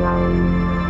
Música